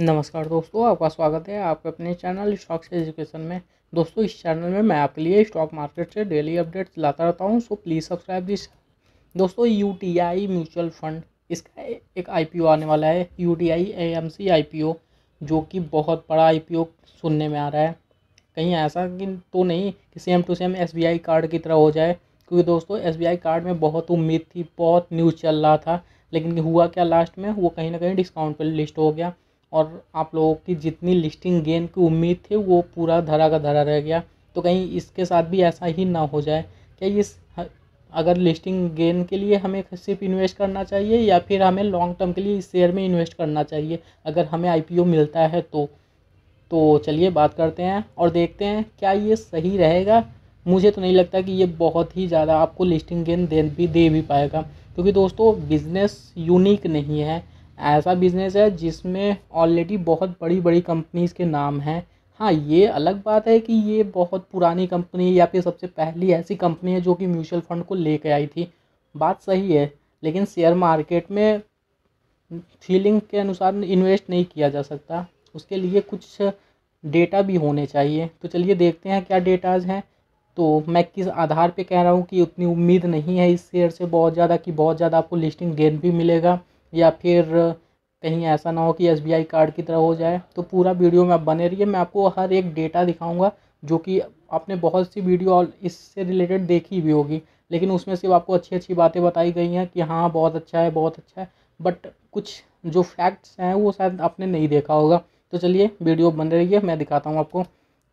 नमस्कार दोस्तों, आपका स्वागत है आपके अपने चैनल स्टॉक्स एजुकेशन में। दोस्तों, इस चैनल में मैं आपके लिए स्टॉक मार्केट से डेली अपडेट्स लाता रहता हूँ सो प्लीज़ सब्सक्राइब दिस दोस्तों यूटीआई म्यूचुअल फंड इसका एक आईपीओ आने वाला है यू टी आई जो कि बहुत बड़ा आईपीओ सुनने में आ रहा है। कहीं ऐसा कि तो नहीं कि same to same SBI card की तरह हो जाए, क्योंकि दोस्तों एसबीआई कार्ड में बहुत उम्मीद थी, बहुत न्यूज़ चल रहा था, लेकिन हुआ क्या लास्ट में? वो कहीं ना कहीं डिस्काउंट पर लिस्ट हो गया। और आप लोगों की जितनी लिस्टिंग गेन की उम्मीद थी, वो पूरा धरा का धरा रह गया। तो कहीं इसके साथ भी ऐसा ही ना हो जाए क्या इस अगर लिस्टिंग गेन के लिए हमें सिर्फ़ इन्वेस्ट करना चाहिए या फिर हमें लॉन्ग टर्म के लिए इस शेयर में इन्वेस्ट करना चाहिए। अगर हमें आईपीओ मिलता है तो तो चलिए बात करते हैं और देखते हैं क्या ये सही रहेगा। मुझे तो नहीं लगता कि ये बहुत ही ज़्यादा आपको लिस्टिंग गेन दे, भी दे भी पाएगा। क्योंकि दोस्तों बिज़नेस यूनिक नहीं है। ऐसा बिज़नेस है जिसमें ऑलरेडी बहुत बड़ी बड़ी कंपनीज़ के नाम हैं। हाँ ये अलग बात है कि ये बहुत पुरानी कंपनी या फिर सबसे पहली ऐसी कंपनी है जो कि म्यूचुअल फंड को लेकर आई थी। बात सही है, लेकिन शेयर मार्केट में फीलिंग के अनुसार इन्वेस्ट नहीं किया जा सकता। उसके लिए कुछ डेटा भी होने चाहिए। तो चलिए देखते हैं क्या डेटाज हैं। तो मैं किस आधार पे कह रहा हूँ कि उतनी उम्मीद नहीं है इस शेयर से बहुत ज़्यादा कि बहुत ज़्यादा आपको लिस्टिंग गेन भी मिलेगा। या फिर कहीं ऐसा ना हो कि एसबीआई कार्ड की तरह हो जाए तो पूरा वीडियो में आप बने रहिए। मैं आपको हर एक डेटा दिखाऊँगा, जो कि आपने बहुत सी वीडियो और इससे रिलेटेड देखी भी होगी, लेकिन उसमें सिर्फ़ आपको अच्छी अच्छी बातें बताई गई हैं कि हाँ बहुत अच्छा है, बहुत अच्छा है, बट कुछ जो फैक्ट्स हैं, वो शायद आपने नहीं देखा होगा। तो चलिए, वीडियो बन रही है मैं दिखाता हूँ आपको।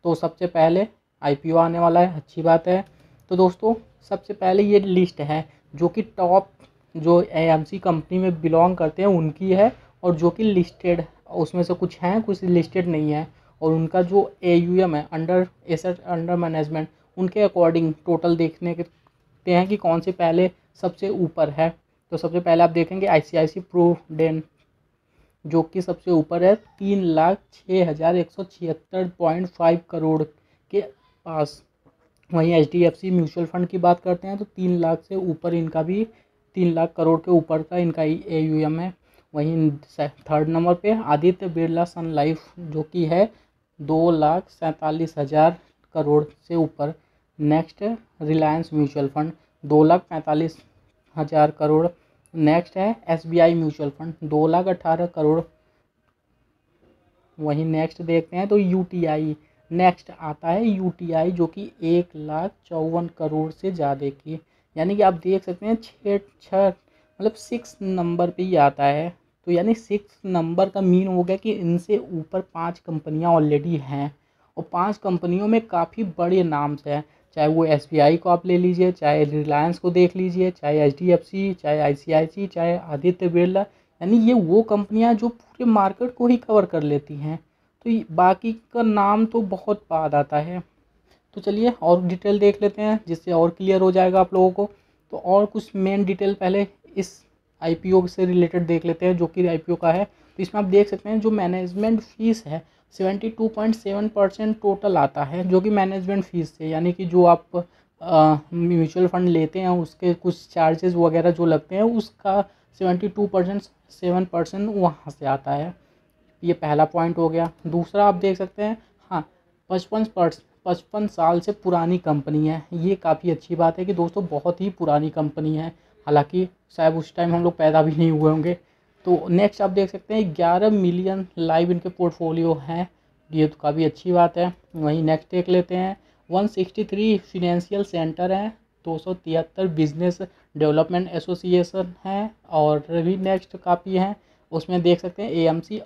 तो सबसे पहले आई आने वाला है, अच्छी बात है। तो दोस्तों, सबसे पहले ये लिस्ट है, जो कि टॉप जो ए कंपनी में बिलोंग करते हैं, उनकी है और जो कि लिस्टेड उसमें से कुछ हैं, कुछ लिस्टेड नहीं है और उनका जो ए है अंडर एसेट अंडर मैनेजमेंट उनके अकॉर्डिंग टोटल देखने के हैं कि कौन से पहले सबसे ऊपर है। तो सबसे पहले आप देखेंगे आई सी आई सी प्रूडेंट जो कि सबसे ऊपर है, तीन लाख छः हज़ार एक सौ छिहत्तर पॉइंट फाइव करोड़ के पास। वहीं H D F C mutual fund की बात करते हैं तो तीन लाख से ऊपर इनका भी तीन लाख करोड़ के ऊपर का इनका ए यू एम है। वहीं थर्ड नंबर पे आदित्य बिरला सन लाइफ जो कि है, दो लाख सैंतालीस हज़ार करोड़ से ऊपर। नेक्स्ट रिलायंस म्यूचुअल फंड दो लाख पैंतालीस हज़ार करोड़। नेक्स्ट है S B I mutual fund दो लाख अठारह करोड़। वहीं नेक्स्ट देखते हैं तो यू टी आई नेक्स्ट आता है यू टी आई जो कि एक लाख चौवन करोड़ से ज़्यादा की। यानी कि आप देख सकते हैं छः छः मतलब सिक्स नंबर पे ही आता है। तो यानी सिक्स नंबर का मीन हो गया कि इनसे ऊपर पाँच कंपनियाँ ऑलरेडी हैं। और पाँच कंपनियों में काफ़ी बड़े नाम से हैं। चाहे वो एसबीआई को आप ले लीजिए, चाहे रिलायंस को देख लीजिए, चाहे एच चाहे आई चाहे आदित्य बिरला, यानी ये वो कंपनियाँ जो पूरे मार्केट को ही कवर कर लेती हैं। तो बाकी का नाम तो बहुत बाद आता है। तो चलिए और डिटेल देख लेते हैं, जिससे और क्लियर हो जाएगा आप लोगों को। तो और कुछ मेन डिटेल पहले इस आईपीओ से रिलेटेड देख लेते हैं, जो कि आईपीओ का है। तो इसमें आप देख सकते हैं, जो मैनेजमेंट फ़ीस है seventy two point seven percent total आता है, जो कि मैनेजमेंट फ़ीस से, यानी कि जो आप म्यूचुअल फंड लेते हैं, उसके कुछ चार्जेस वगैरह जो लगते हैं, उसका seventy two percent seven percent वहाँ से आता है। ये पहला पॉइंट हो गया। दूसरा आप देख सकते हैं हाँ पचपन पचपन साल से पुरानी कंपनी है। ये काफ़ी अच्छी बात है कि दोस्तों बहुत ही पुरानी कंपनी है। हालाँकि शायद उस टाइम हम लोग पैदा भी नहीं हुए होंगे। तो नेक्स्ट आप देख सकते हैं, ग्यारह मिलियन लाइव इनके पोर्टफोलियो हैं। ये तो काफ़ी अच्छी बात है। वहीं नेक्स्ट देख लेते हैं। One sixty three financial centre हैं। दो सौ तिहत्तर बिज़नेस डेवलपमेंट एसोसिएशन हैं। और भी नेक्स्ट काफ़ी हैं। उसमें देख सकते हैं A M C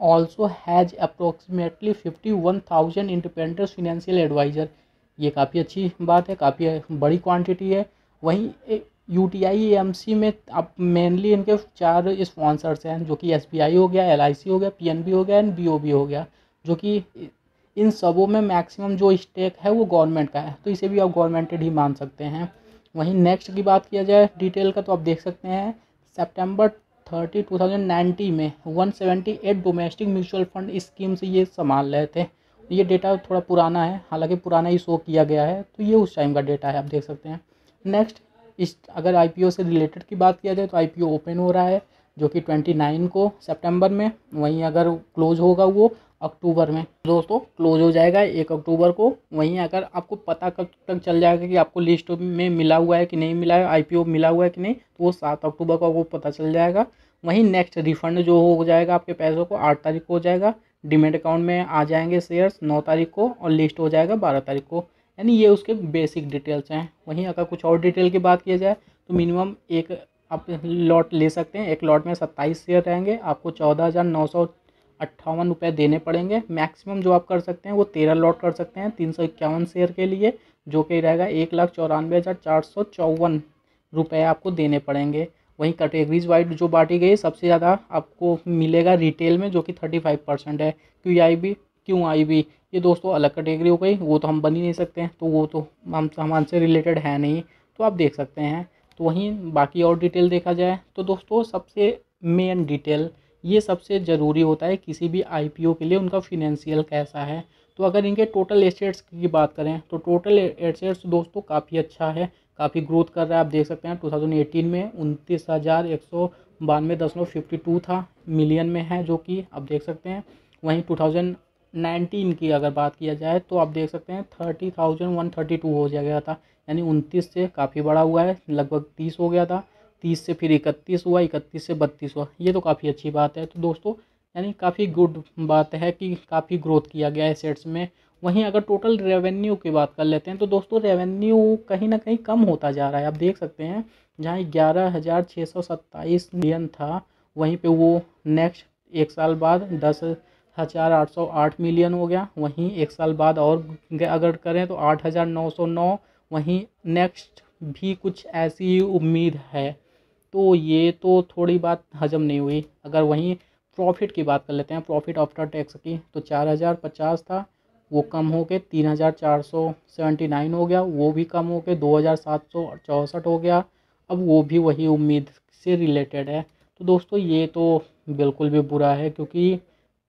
also has approximately fifty one thousand independent financial advisor ये काफ़ी अच्छी बात है, काफ़ी बड़ी क्वांटिटी है। वहीं U T I M C में अब मेनली इनके चार स्पॉन्सर्स हैं, जो कि एस बी आई हो गया एल आई सी हो गया पी एन बी हो गया एंड बी ओ बी हो गया, जो कि इन सबों में मैक्सिमम जो स्टेक है वो गवर्नमेंट का है। तो इसे भी आप गवर्नमेंटेड ही मान सकते हैं। वहीं नेक्स्ट की बात किया जाए डिटेल का तो आप देख सकते हैं September thirty two thousand ninety में one seventy eight domestic mutual fund scheme से ये संभाल रहे थे। ये डेटा थोड़ा पुराना है, हालाँकि पुराना ही शो किया गया है तो ये उस टाइम का डेटा है, आप देख सकते हैं। नेक्स्ट इस, अगर आईपीओ से रिलेटेड की बात किया जाए तो आई ओपन हो रहा है। जो कि ट्वेंटी नाइन को सितंबर में, वहीं अगर क्लोज होगा वो अक्टूबर में। दोस्तों क्लोज हो जाएगा एक अक्टूबर को, वहीं अगर आपको पता कब तक चल जाएगा कि आपको लिस्ट में मिला हुआ है कि नहीं मिला है आईपीओ मिला हुआ है कि नहीं तो वो सात अक्टूबर को आपको पता चल जाएगा। वहीं नेक्स्ट रिफंड जो हो जाएगा आपके पैसों को आठ तारीख को हो जाएगा। डिमेट अकाउंट में आ जाएँगे शेयर्स नौ तारीख को और लिस्ट हो जाएगा बारह तारीख को। यानी ये उसके बेसिक डिटेल्स हैं। वहीं अगर कुछ और डिटेल की बात किया जाए तो मिनिमम एक आप लॉट ले सकते हैं। एक लॉट में सत्ताईस शेयर रहेंगे। आपको चौदह हज़ार नौ सौ अट्ठावन रुपये देने पड़ेंगे। मैक्सिमम जो आप कर सकते हैं, वो तेरह लॉट कर सकते हैं तीन सौ इक्यावन शेयर के लिए, जो कि रहेगा एक लाख चौरानवे हज़ार चार सौ चौवन रुपये आपको देने पड़ेंगे। वहीं कैटेगरीज वाइड जो बांटी गई, सबसे ज़्यादा आपको मिलेगा रिटेल में, जो कि थर्टी फाइव परसेंट है। Q I B Q I B ये दोस्तों अलग कैटेगरी हो गई, वो तो हम बन ही नहीं सकते हैं तो वो तो हम सामान से रिलेटेड है नहीं तो आप देख सकते हैं। तो वहीं बाकी और डिटेल देखा जाए तो दोस्तों सबसे मेन डिटेल ये सबसे ज़रूरी होता है किसी भी आईपीओ के लिए उनका फिनेंशियल कैसा है। तो अगर इनके टोटल एसेट्स की बात करें तो टोटल एसेट्स दोस्तों काफ़ी अच्छा है, काफ़ी ग्रोथ कर रहा है। आप देख सकते हैं 2018 में उनतीस हज़ार एक सौ बानवे दशमलव फिफ्टी टू था मिलियन में है जो कि आप देख सकते हैं। वहीं 2019 की अगर बात किया जाए तो आप देख सकते हैं thirty thousand one thirty two हो गया था, यानी उनतीस से काफ़ी बड़ा हुआ है, लगभग तीस हो गया था, तीस से फिर इकतीस हुआ, इकतीस से बत्तीस हुआ, ये तो काफ़ी अच्छी बात है। तो दोस्तों, यानी काफ़ी गुड बात है कि काफ़ी ग्रोथ किया गया है सेट्स में। वहीं अगर टोटल रेवेन्यू की बात कर लेते हैं तो दोस्तों, रेवेन्यू कहीं ना कहीं कम होता जा रहा है। आप देख सकते हैं, जहाँ ग्यारह हज़ार छः सौ सत्ताईस मिलियन था, वहीं पे वो नेक्स्ट एक साल बाद दस हज़ार आठ सौ आठ मिलियन हो गया। वहीं एक साल बाद और अगर करें तो आठ हज़ार नौ सौ नौ, वहीं नेक्स्ट भी कुछ ऐसी उम्मीद है। तो ये तो थोड़ी बात हजम नहीं हुई। अगर वहीं प्रॉफिट की बात कर लेते हैं, प्रॉफिट आफ्टर टैक्स की तो चार हज़ार पचास था, वो कम हो के तीन हज़ार चार सौ सेवेंटी नाइन हो गया, वो भी कम हो के दो हज़ार सात सौ चौंसठ हो गया। अब वो भी वही उम्मीद से रिलेटेड है। तो दोस्तों, ये तो बिल्कुल भी बुरा है, क्योंकि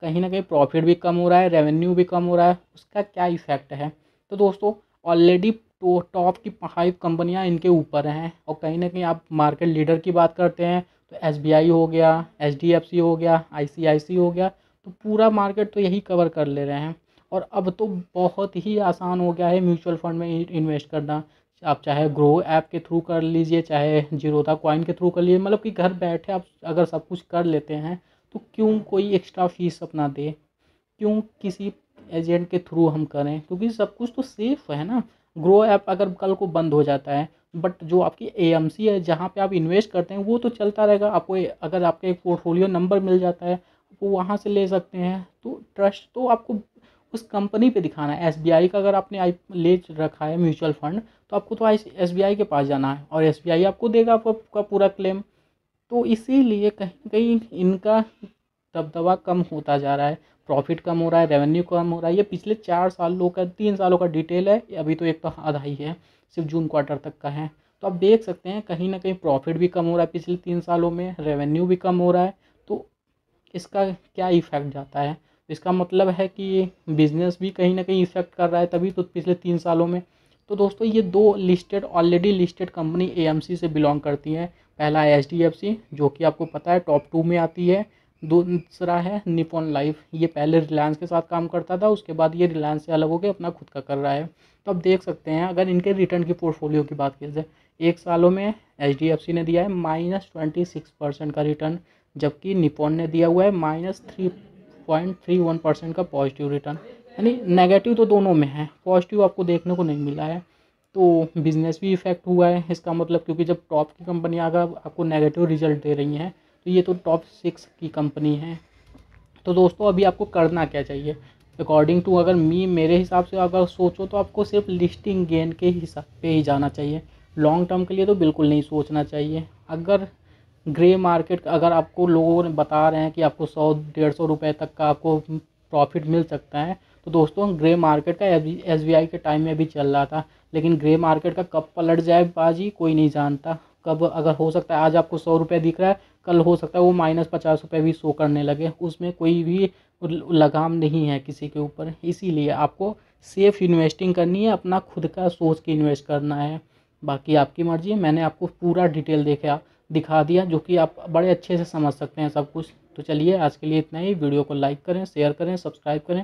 कहीं ना कहीं प्रॉफिट भी कम हो रहा है रेवेन्यू भी कम हो रहा है, उसका क्या इफ़ेक्ट है? तो दोस्तों ऑलरेडी तो टॉप की फाइव कंपनियाँ इनके ऊपर हैं और कहीं ना कहीं आप मार्केट लीडर की बात करते हैं तो एसबीआई हो गया एच हो गया आई हो गया तो पूरा मार्केट तो यही कवर कर ले रहे हैं। और अब तो बहुत ही आसान हो गया है म्यूचुअल फंड में इन्वेस्ट करना। आप चाहे ग्रो ऐप के थ्रू कर लीजिए, चाहे जीरोधा कॉइन के थ्रू कर लीजिए मतलब कि घर बैठे आप अगर सब कुछ कर लेते हैं तो क्यों कोई एक्स्ट्रा फ़ीस अपना दे? क्यों किसी एजेंट के थ्रू हम करें? क्योंकि सब कुछ तो सेफ़ है ना। ग्रो ऐप अगर कल को बंद हो जाता है बट जो आपकी ए है, जहाँ पे आप इन्वेस्ट करते हैं, वो तो चलता रहेगा। आपको अगर आपके एक पोर्टफोलियो नंबर मिल जाता है, वो वहाँ से ले सकते हैं। तो ट्रस्ट तो आपको उस कंपनी पे दिखाना है। एसबीआई का अगर आपने आई ले रखा है म्यूचुअल फंड तो आपको तो आई एस के पास जाना है। और एसबीआई आपको देगा आपका पूरा क्लेम तो इसीलिए कहीं कहीं इनका दबदबा कम होता जा रहा है प्रॉफिट कम हो रहा है रेवेन्यू कम हो रहा है। ये पिछले चार सालों का, तीन सालों का डिटेल है अभी तो एक तो आधा ही है, सिर्फ़ जून क्वार्टर तक का है। तो आप देख सकते हैं कहीं ना कहीं प्रॉफिट भी कम हो रहा है पिछले तीन सालों में रेवेन्यू भी कम हो रहा है। तो इसका क्या इफ़ेक्ट जाता है? इसका मतलब है कि बिज़नेस भी कहीं ना कहीं इफ़ेक्ट कर रहा है, तभी तो पिछले तीन सालों में तो दोस्तों, ये दो listed already listed company AMC से बिलोंग करती हैं। पहला एच जो कि आपको पता है टॉप टू में आती है। दूसरा है निपोन लाइफ ये पहले रिलायंस के साथ काम करता था, उसके बाद ये रिलायंस से अलग हो होकर अपना खुद का कर रहा है। तो आप देख सकते हैं, अगर इनके रिटर्न की पोर्टफोलियो की बात की जाए, एक सालों में एचडीएफसी ने दिया है माइनस ट्वेंटी सिक्स परसेंट का रिटर्न जबकि निपोन ने दिया हुआ है minus three point three one percent का पॉजिटिव रिटर्न यानी नेगेटिव तो दोनों में है। पॉजिटिव आपको देखने को नहीं मिला है। तो बिज़नेस भी इफ़ेक्ट हुआ है। इसका मतलब क्योंकि जब टॉप की कंपनियाँ अगर आपको नेगेटिव रिज़ल्ट दे रही हैं तो ये तो टॉप सिक्स की कंपनी है। तो दोस्तों, अभी आपको करना क्या चाहिए? अकॉर्डिंग टू अगर मी मेरे हिसाब से अगर सोचो तो आपको सिर्फ़ लिस्टिंग गेन के हिसाब पे ही जाना चाहिए। लॉन्ग टर्म के लिए तो बिल्कुल नहीं सोचना चाहिए। अगर ग्रे मार्केट अगर आपको लोगों ने बता रहे हैं कि आपको सौ, डेढ़ सौ रुपये तक का आपको प्रॉफिट मिल सकता है तो दोस्तों, ग्रे मार्केट का एसबीआई के टाइम में भी चल रहा था, लेकिन ग्रे मार्केट का कब पलट जाए बाजी, कोई नहीं जानता। कब अगर हो सकता है, आज आपको सौ रुपये दिख रहा है, कल हो सकता है वो माइनस पचास रुपये भी शो करने लगे। उसमें कोई भी लगाम नहीं है किसी के ऊपर, इसीलिए आपको सेफ़ इन्वेस्टिंग करनी है, अपना खुद का सोच के इन्वेस्ट करना है। बाकी आपकी मर्ज़ी है मैंने आपको पूरा डिटेल देखा, दिखा दिया, जो कि आप बड़े अच्छे से समझ सकते हैं सब कुछ। तो चलिए, आज के लिए इतना ही। वीडियो को लाइक करें, शेयर करें, सब्सक्राइब करें।